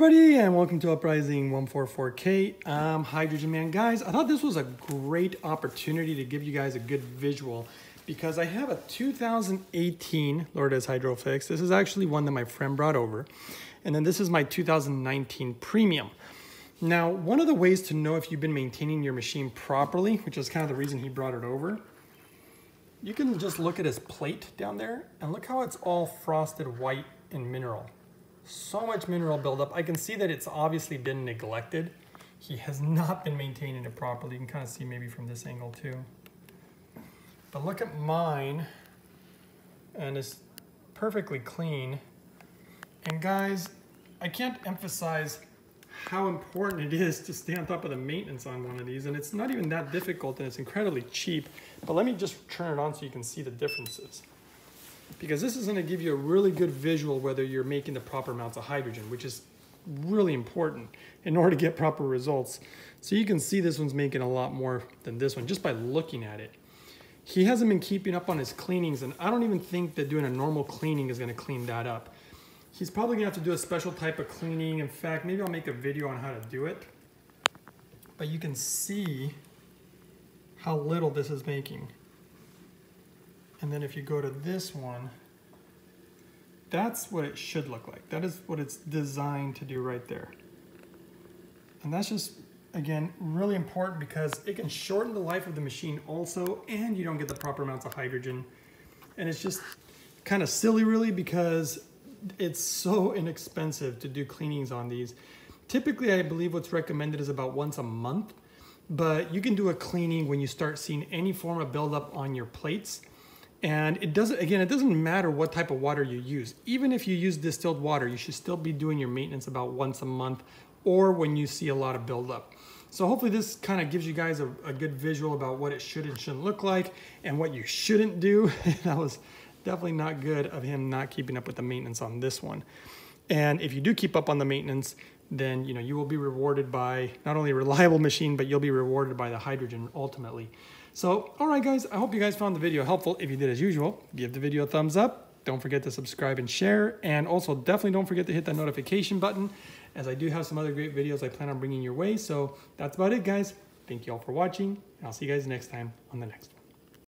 everybody, and welcome to Uprising 144K. I'm Hydrogen Man. Guys, I thought this was a great opportunity to give you guys a good visual because I have a 2018 Lourdes Hydrofix. This is actually one that my friend brought over. And then this is my 2019 Premium. Now, one of the ways to know if you've been maintaining your machine properly, which is kind of the reason he brought it over, you can just look at his plate down there and look how it's all frosted white and mineral so much mineral buildup. I can see that it's obviously been neglected. He has not been maintaining it properly. You can kind of see maybe from this angle too. But look at mine, and it's perfectly clean. And guys, I can't emphasize how important it is to stay on top of the maintenance on one of these. And it's not even that difficult and it's incredibly cheap. But let me just turn it on so you can see the differences because this is going to give you a really good visual whether you're making the proper amounts of hydrogen, which is really important in order to get proper results. So you can see this one's making a lot more than this one just by looking at it. He hasn't been keeping up on his cleanings and I don't even think that doing a normal cleaning is going to clean that up. He's probably going to have to do a special type of cleaning. In fact, maybe I'll make a video on how to do it. But you can see how little this is making. And then if you go to this one, that's what it should look like. That is what it's designed to do right there. And that's just, again, really important because it can shorten the life of the machine also, and you don't get the proper amounts of hydrogen. And it's just kind of silly really because it's so inexpensive to do cleanings on these. Typically, I believe what's recommended is about once a month, but you can do a cleaning when you start seeing any form of buildup on your plates. And it doesn't, again, it doesn't matter what type of water you use. Even if you use distilled water, you should still be doing your maintenance about once a month or when you see a lot of buildup. So hopefully this kind of gives you guys a, a, good visual about what it should and shouldn't look like and what you shouldn't do. that was definitely not good of him not keeping up with the maintenance on this one. And if you do keep up on the maintenance, then you know you will be rewarded by not only a reliable machine, but you'll be rewarded by the hydrogen ultimately. So, all right, guys, I hope you guys found the video helpful. If you did, as usual, give the video a thumbs up. Don't forget to subscribe and share. And also, definitely don't forget to hit that notification button, as I do have some other great videos I plan on bringing your way. So, that's about it, guys. Thank you all for watching, and I'll see you guys next time on the next one.